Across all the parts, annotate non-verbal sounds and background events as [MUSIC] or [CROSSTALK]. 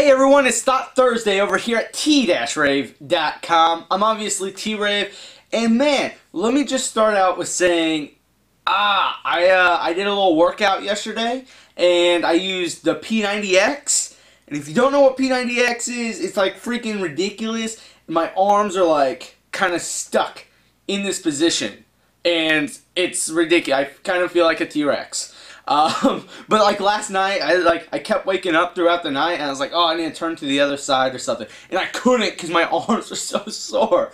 Hey everyone, it's Thought Thursday over here at t-rave.com. I'm obviously T-Rave, and man, let me just start out with saying, ah, I, uh, I did a little workout yesterday, and I used the P90X, and if you don't know what P90X is, it's like freaking ridiculous. My arms are like kind of stuck in this position, and it's ridiculous. I kind of feel like a T-Rex. Um, [LAUGHS] but like last night, I like I kept waking up throughout the night, and I was like, oh, I need to turn to the other side or something, and I couldn't because my [LAUGHS] arms were so sore.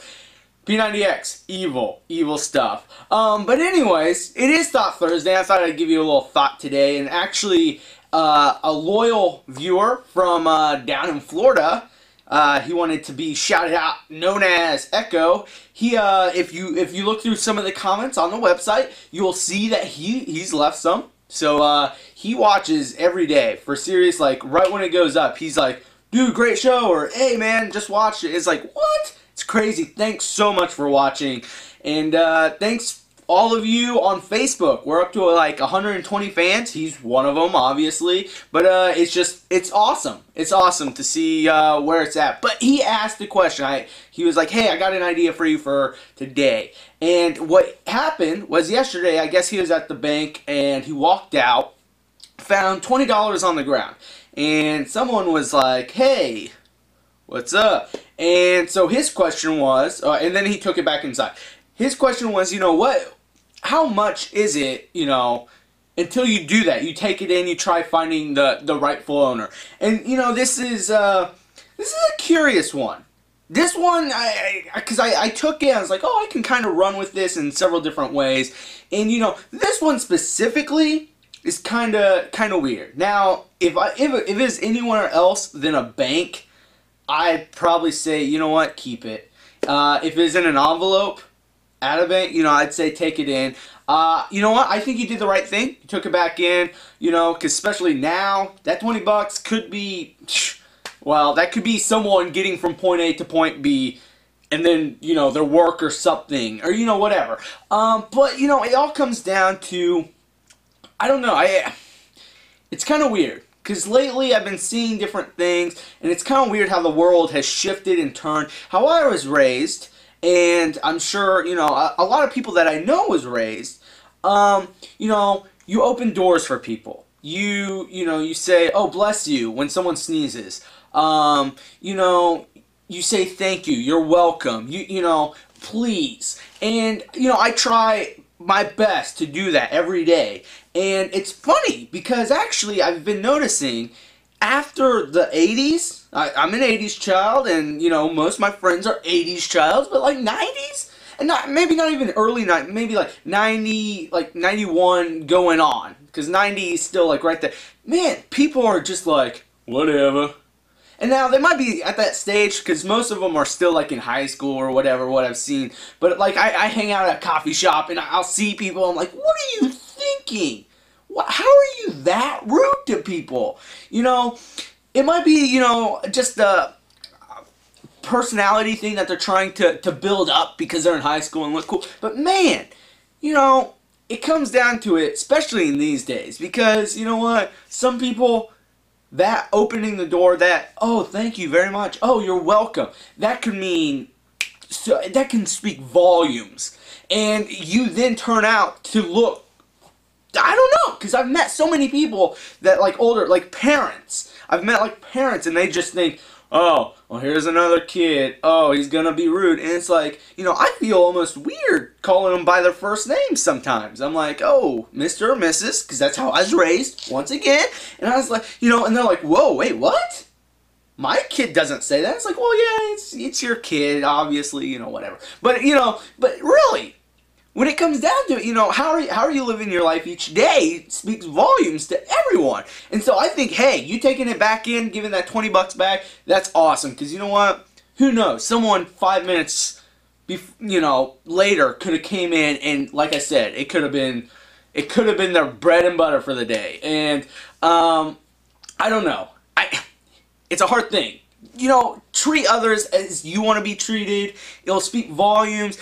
P90X, evil, evil stuff. Um, but anyways, it is Thought Thursday. I thought I'd give you a little thought today, and actually, uh, a loyal viewer from uh, down in Florida. Uh, he wanted to be shouted out, known as Echo. He, uh, if you if you look through some of the comments on the website, you will see that he he's left some so uh, he watches every day for serious, like right when it goes up, he's like, dude, great show, or hey man, just watch it. It's like, what? It's crazy. Thanks so much for watching. And uh, thanks all of you on Facebook. We're up to like 120 fans. He's one of them, obviously. But uh, it's just, it's awesome. It's awesome to see uh, where it's at. But he asked the question. I, he was like, hey, I got an idea for you for today. And what happened was yesterday, I guess he was at the bank and he walked out, found $20 on the ground. And someone was like, hey, what's up? And so his question was, uh, and then he took it back inside. His question was, you know, what how much is it, you know, until you do that, you take it in, you try finding the, the rightful owner. And, you know, this is, uh, this is a curious one. This one, I, because I, I, I, took it, I was like, oh, I can kind of run with this in several different ways. And, you know, this one specifically is kind of, kind of weird. Now, if I, if, if it's anywhere else than a bank, I'd probably say, you know what, keep it. Uh, if it's in an envelope, out of it, you know, I'd say take it in. Uh, you know what? I think he did the right thing. You took it back in, you know, because especially now, that 20 bucks could be, [SNIFFS] well, that could be someone getting from point A to point B and then, you know, their work or something, or, you know, whatever. Um, but, you know, it all comes down to, I don't know, I, it's kind of weird. Because lately I've been seeing different things, and it's kind of weird how the world has shifted and turned. How I was raised, and I'm sure, you know, a, a lot of people that I know was raised, um, you know, you open doors for people. You, you know, you say, oh, bless you when someone sneezes. Um, you know, you say thank you, you're welcome, you, you know, please. And, you know, I try my best to do that every day. And it's funny because actually I've been noticing after the 80s, I, am an 80s child, and, you know, most of my friends are 80s childs, but, like, 90s? And not, maybe not even early 90s, maybe, like, 90, like, 91 going on. Because 90 is still, like, right there. Man, people are just like, whatever. And now, they might be at that stage, because most of them are still, like, in high school or whatever, what I've seen. But, like, I, I hang out at a coffee shop, and I'll see people, I'm like, what are you thinking? How are you that rude to people? You know, it might be, you know, just the uh, personality thing that they're trying to, to build up because they're in high school and look cool. But man, you know, it comes down to it, especially in these days, because you know what? Some people, that opening the door, that, oh, thank you very much, oh, you're welcome, that could mean, so that can speak volumes. And you then turn out to look I don't know, because I've met so many people that, like, older, like, parents. I've met, like, parents, and they just think, oh, well, here's another kid. Oh, he's gonna be rude. And it's like, you know, I feel almost weird calling them by their first name sometimes. I'm like, oh, Mr. or Mrs., because that's how I was raised, once again. And I was like, you know, and they're like, whoa, wait, what? My kid doesn't say that. It's like, well, yeah, it's, it's your kid, obviously, you know, whatever. But, you know, but really, when it comes down to it, you know, how are you, how are you living your life each day speaks volumes to everyone. And so I think, hey, you taking it back in, giving that 20 bucks back, that's awesome. Because you know what? Who knows? Someone five minutes, you know, later could have came in and, like I said, it could have been, it could have been their bread and butter for the day. And um, I don't know. I, it's a hard thing. You know, treat others as you want to be treated. It'll speak volumes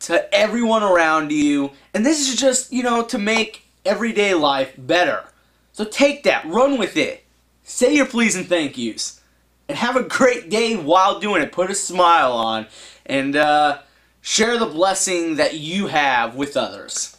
to everyone around you. And this is just, you know, to make everyday life better. So take that, run with it. Say your please and thank yous. and have a great day while doing it. Put a smile on and uh, share the blessing that you have with others.